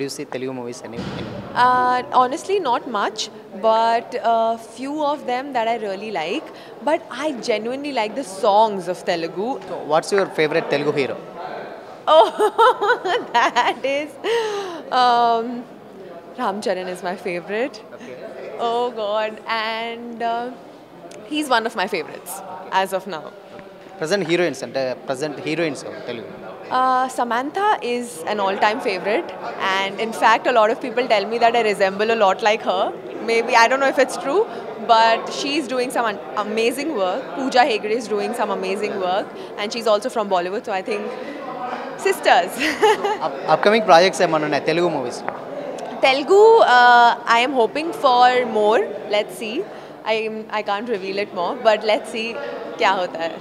Do you see Telugu movies any? any? Uh, honestly, not much, but a few of them that I really like. But I genuinely like the songs of Telugu. So what's your favorite Telugu hero? Oh, that is. Um, Ram Charan is my favorite. Okay. Oh God, and uh, he's one of my favorites as of now. Present heroines అంటే present heroines Telugu Uh, Samantha is an all-time favorite and in fact a lot of people tell me that I resemble a lot like her. Maybe, I don't know if it's true, but she's doing some amazing work. Pooja Hegde is doing some amazing work and she's also from Bollywood, so I think sisters. Up upcoming projects, Telugu movies. Telugu, uh, I am hoping for more. Let's see. I, I can't reveal it more, but let's see kya hota hai.